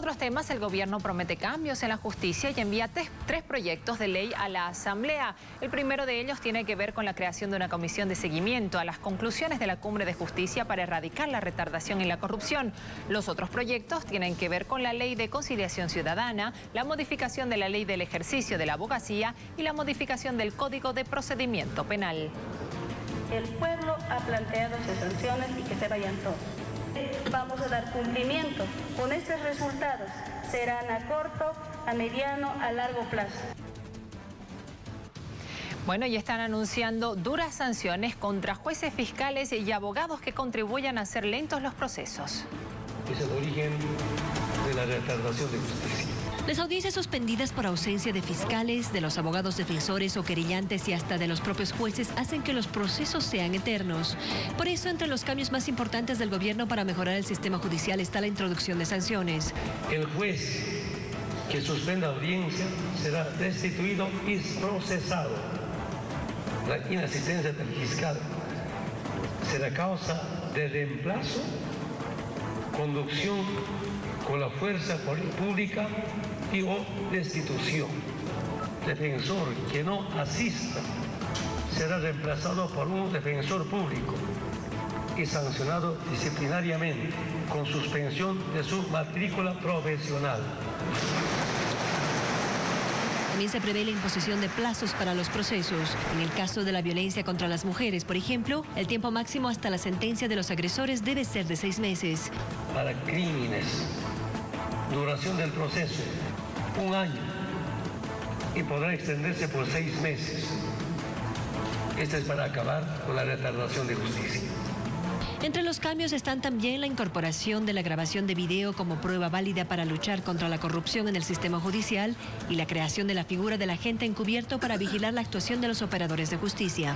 Otros temas, el gobierno promete cambios en la justicia y envía tres proyectos de ley a la Asamblea. El primero de ellos tiene que ver con la creación de una comisión de seguimiento a las conclusiones de la Cumbre de Justicia para erradicar la retardación y la corrupción. Los otros proyectos tienen que ver con la ley de conciliación ciudadana, la modificación de la ley del ejercicio de la abogacía y la modificación del Código de Procedimiento Penal. El pueblo ha planteado sus sanciones y que se vayan todos vamos a dar cumplimiento con estos resultados. Serán a corto, a mediano, a largo plazo. Bueno, y están anunciando duras sanciones contra jueces fiscales y abogados que contribuyan a hacer lentos los procesos. Es el origen de la retardación de justicia. Las audiencias suspendidas por ausencia de fiscales, de los abogados defensores o querellantes y hasta de los propios jueces hacen que los procesos sean eternos. Por eso, entre los cambios más importantes del gobierno para mejorar el sistema judicial está la introducción de sanciones. El juez que suspenda audiencia será destituido y procesado. La inasistencia del fiscal será causa de reemplazo, conducción con la fuerza pública y o destitución. Defensor que no asista será reemplazado por un defensor público y sancionado disciplinariamente con suspensión de su matrícula profesional. También se prevé la imposición de plazos para los procesos. En el caso de la violencia contra las mujeres, por ejemplo, el tiempo máximo hasta la sentencia de los agresores debe ser de seis meses. Para crímenes, duración del proceso, un año y podrá extenderse por seis meses. Este es para acabar con la retardación de justicia. Entre los cambios están también la incorporación de la grabación de video como prueba válida para luchar contra la corrupción en el sistema judicial y la creación de la figura del agente encubierto para vigilar la actuación de los operadores de justicia.